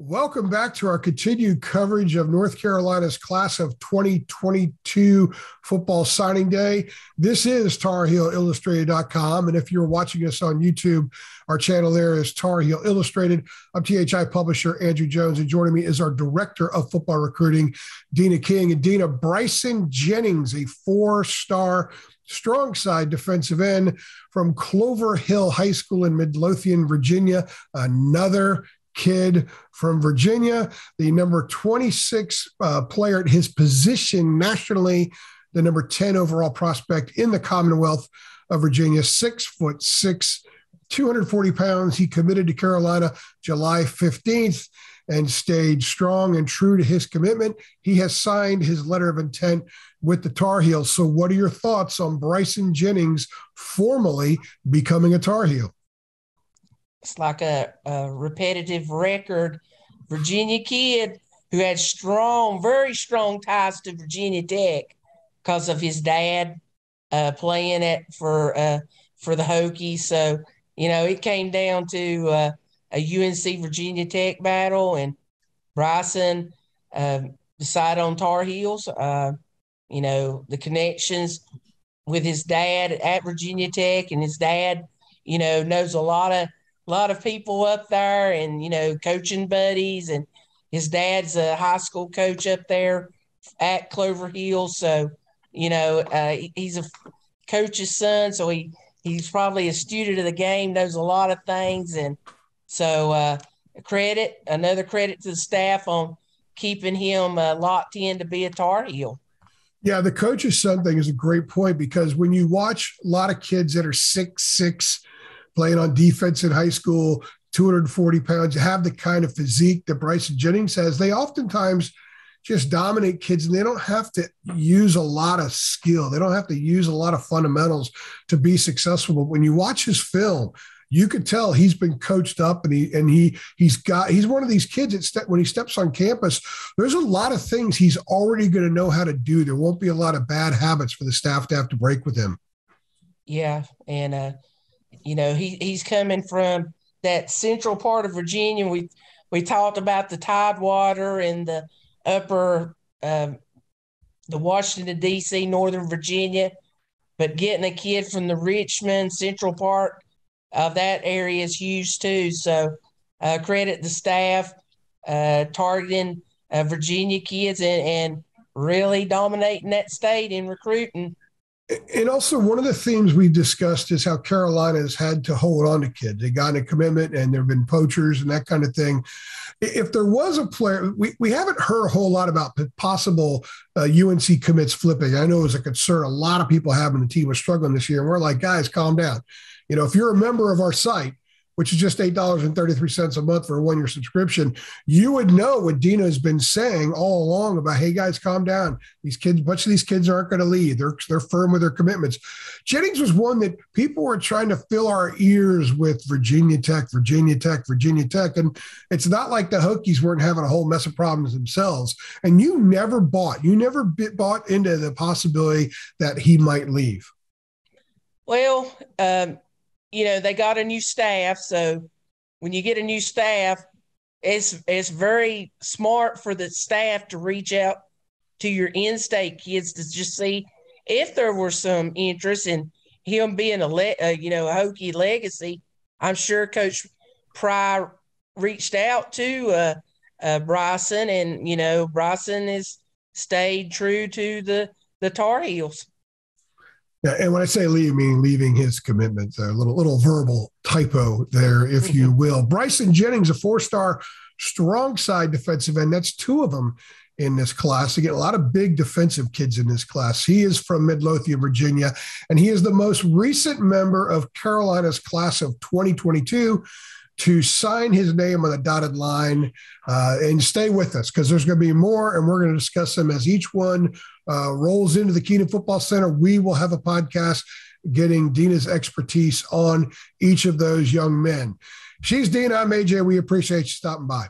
Welcome back to our continued coverage of North Carolina's class of 2022 football signing day. This is Tar Heel Illustrated.com. And if you're watching us on YouTube, our channel there is Tar Heel Illustrated. I'm THI publisher Andrew Jones, and joining me is our director of football recruiting, Deana King. And Deana Bryson Jennings, a four star strong side defensive end from Clover Hill High School in Midlothian, Virginia. Another kid from Virginia, the number 26 uh, player at his position nationally, the number 10 overall prospect in the Commonwealth of Virginia, six foot six, 240 pounds. He committed to Carolina July 15th and stayed strong and true to his commitment. He has signed his letter of intent with the Tar Heels. So, what are your thoughts on Bryson Jennings formally becoming a Tar Heel? It's like a, a repetitive record. Virginia kid who had strong, very strong ties to Virginia Tech because of his dad uh, playing it for uh, for the Hokies. So you know it came down to uh, a UNC Virginia Tech battle, and Bryson um, decided on Tar Heels. Uh, you know the connections with his dad at Virginia Tech, and his dad, you know, knows a lot of a lot of people up there and, you know, coaching buddies. And his dad's a high school coach up there at Clover Hill. So, you know, uh, he's a coach's son. So he, he's probably a student of the game, knows a lot of things. And so, uh, credit, another credit to the staff on keeping him uh, locked in to be a Tar Heel. Yeah, the coach's son thing is a great point because when you watch a lot of kids that are six six playing on defense in high school, 240 pounds, you have the kind of physique that Bryson Jennings has, they oftentimes just dominate kids and they don't have to use a lot of skill. They don't have to use a lot of fundamentals to be successful. But when you watch his film, you could tell he's been coached up and he and he he's got he's one of these kids that step, when he steps on campus there's a lot of things he's already going to know how to do there won't be a lot of bad habits for the staff to have to break with him yeah and uh you know, he he's coming from that central part of Virginia. We we talked about the Tidewater and the upper um, the Washington D.C. Northern Virginia, but getting a kid from the Richmond central part of that area is huge too. So uh, credit the staff uh, targeting uh, Virginia kids and, and really dominating that state in recruiting and also, one of the themes we discussed is how Carolina has had to hold on to kids. They got a commitment and there have been poachers and that kind of thing. If there was a player, we, we haven't heard a whole lot about possible uh, UNC commits flipping. I know it was a concern a lot of people have, and the team was struggling this year. And we're like, guys, calm down. You know, if you're a member of our site, which is just $8.33 a month for a one year subscription, you would know what Deana has been saying all along about, hey guys, calm down. These kids, bunch of these kids aren't going to leave. They're, they're firm with their commitments. Jennings was one that people were trying to fill our ears with Virginia Tech, Virginia Tech, Virginia Tech. And it's not like the Hokies weren't having a whole mess of problems themselves. And you never bought, you never bought into the possibility that he might leave. Well, um, you know, they got a new staff. So when you get a new staff, it's it's very smart for the staff to reach out to your in-state kids to just see if there were some interest in him being a le- uh, you know a Hokie legacy. I'm sure Coach Pry reached out to uh, uh, Bryson, and you know Bryson has stayed true to the the Tar Heels. Yeah, and when I say leave, I mean leaving his commitment, a little little verbal typo there, if you mm-hmm. will. Bryson Jennings, a four-star strong side defensive end. That's two of them in this class. Again, a lot of big defensive kids in this class. He is from Midlothian, Virginia, and he is the most recent member of Carolina's class of 2022 to sign his name on the dotted line uh, and stay with us because there's going to be more, and we're going to discuss them as each one uh, rolls into the Kenan Football Center. We will have a podcast getting Deana's expertise on each of those young men. She's Deana. I'm AJ. We appreciate you stopping by.